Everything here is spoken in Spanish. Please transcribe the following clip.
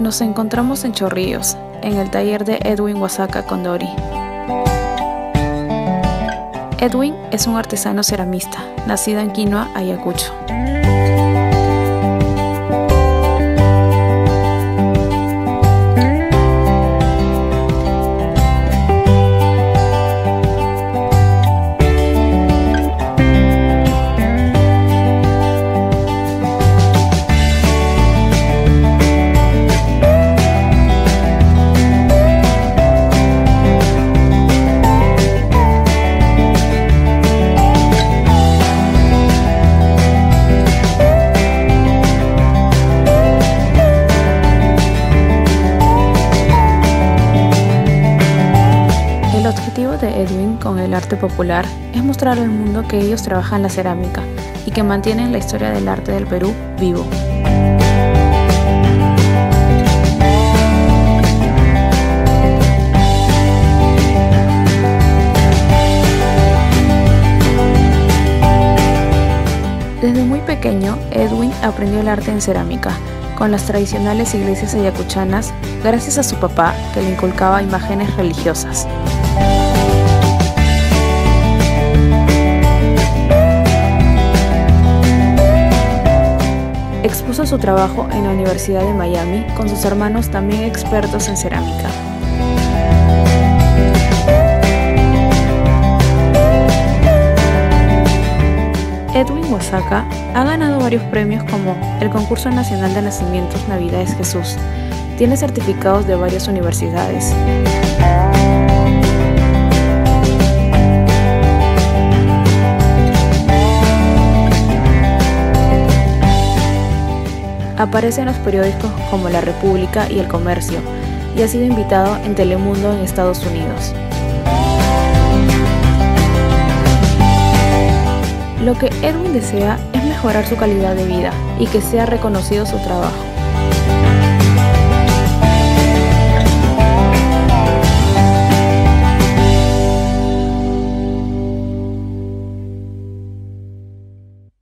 Nos encontramos en Chorrillos, en el taller de Edwin Wasaka Condori. Edwin es un artesano ceramista, nacido en Quinoa, Ayacucho. Objetivo de Edwin con el arte popular es mostrar al mundo que ellos trabajan la cerámica y que mantienen la historia del arte del Perú vivo. Desde muy pequeño, Edwin aprendió el arte en cerámica, con las tradicionales iglesias ayacuchanas, gracias a su papá que le inculcaba imágenes religiosas. Expuso su trabajo en la Universidad de Miami con sus hermanos también expertos en cerámica. Edwin Wasaka ha ganado varios premios como el Concurso Nacional de Nacimientos Navidades Jesús. Tiene certificados de varias universidades. Aparece en los periódicos como La República y El Comercio y ha sido invitado en Telemundo en Estados Unidos. Lo que Edwin desea es mejorar su calidad de vida y que sea reconocido su trabajo.